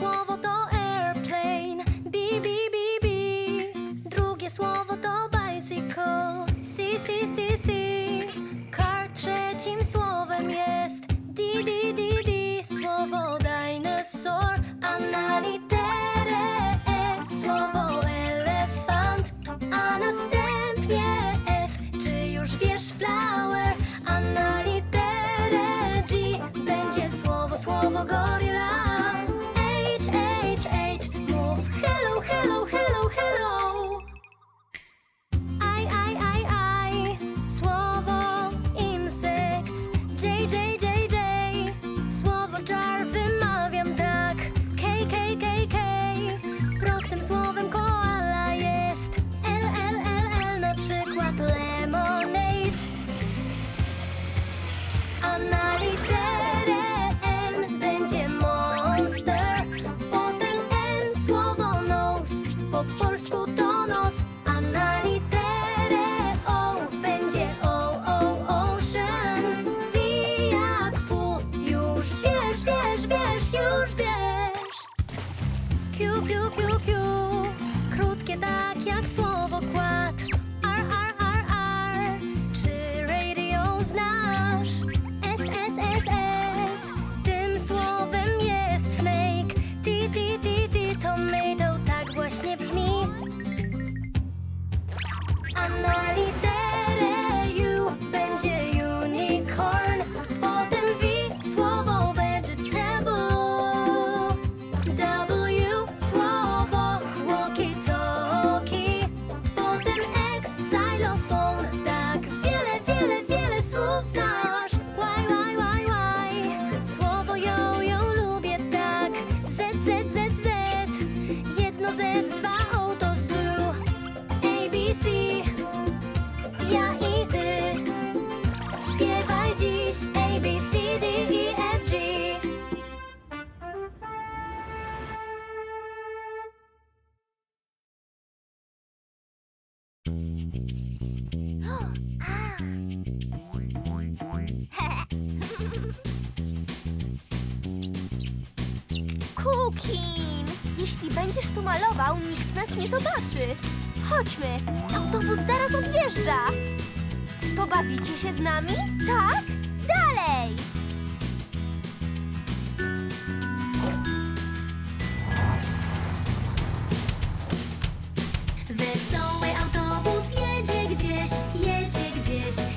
słowo to airplane, bi bi bi bi. Drugie słowo to bicycle, si si si si. Car trzecim słowem Kiu, kiu, kiu, kiu. Krótkie tak jak słowo kłamstwo Jeśli będziesz tu malował, nikt nas nie zobaczy. Chodźmy, autobus zaraz odjeżdża. Pobawicie się z nami? Tak? Dalej! Wesoły autobus jedzie gdzieś, jedzie gdzieś.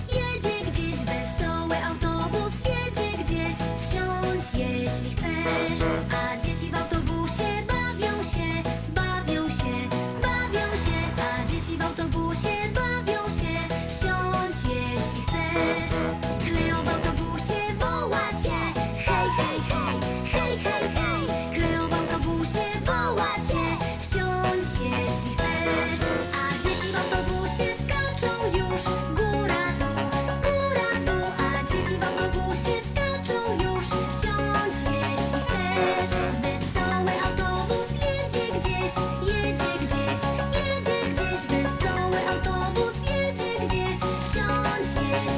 接是胸前。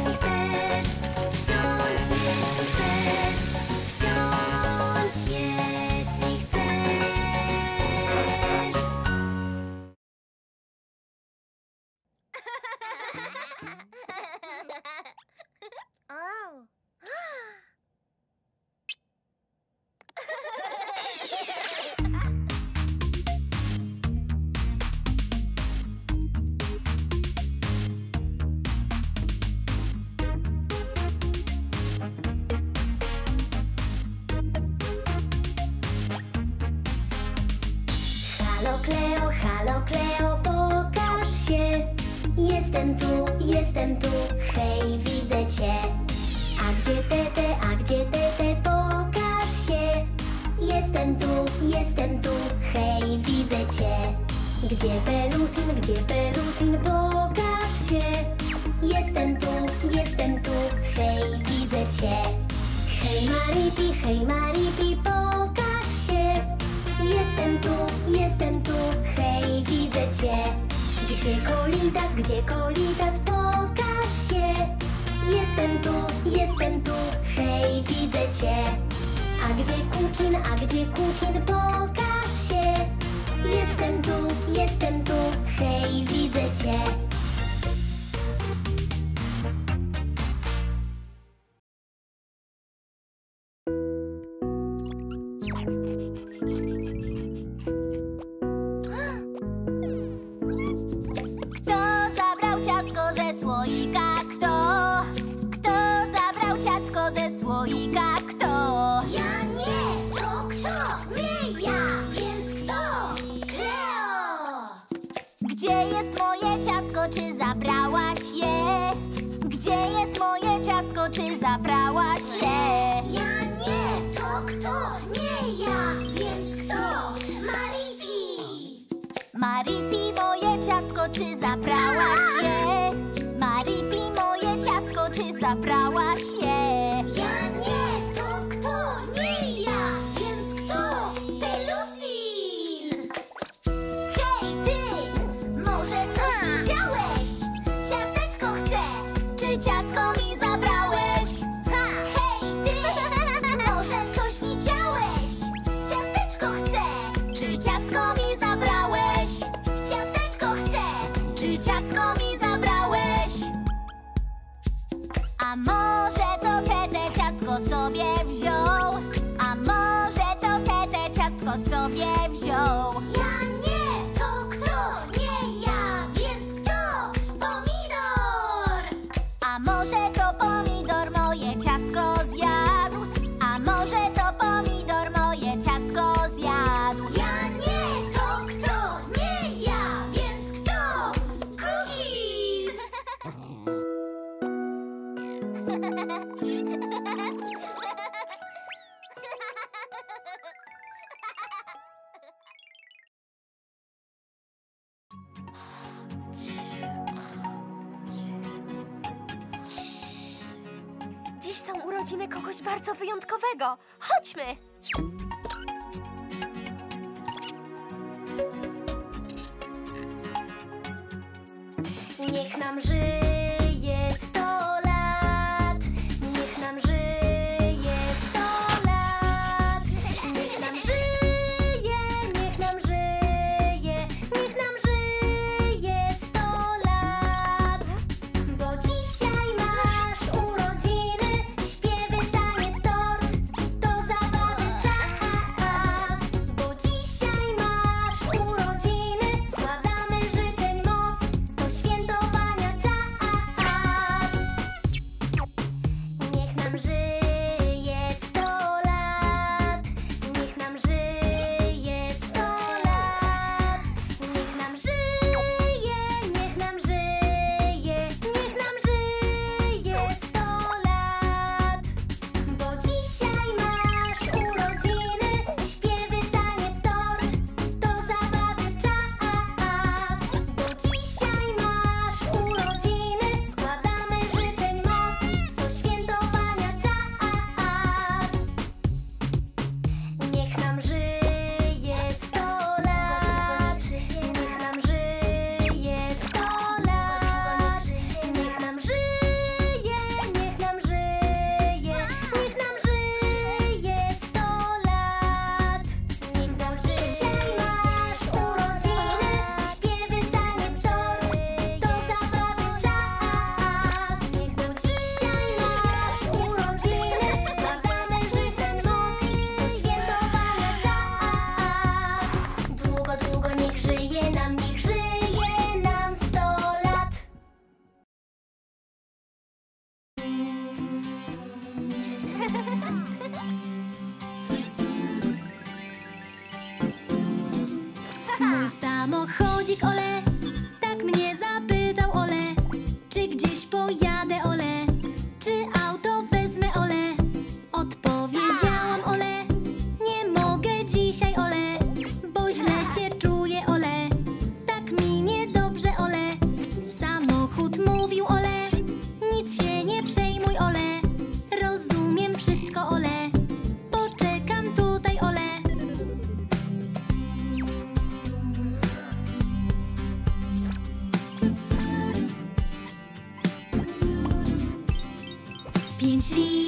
jestem tu, hej, widzę cię. A gdzie Tete, a gdzie Tete, pokaż się. Jestem tu, jestem tu, hej, widzę cię. Gdzie Pelusin, gdzie Pelusin, pokaż się. Jestem tu, jestem tu, hej, widzę cię. Hej Maripi, hej Maripi, pokaż się. Jestem tu, jestem tu, hej, widzę cię. Gdzie Kolitas, gdzie Kolitas, pokaż Jestem tu, jestem tu, hej, widzę cię. A gdzie kukin, a gdzie kukin, pokaż się. Jestem tu, jestem tu, hej, widzę cię. Kto zabrał ciastko ze słoika? zabrała あもう Dziś są urodziny kogoś bardzo wyjątkowego. Chodźmy! Niech nam żyje. 冰淇淋。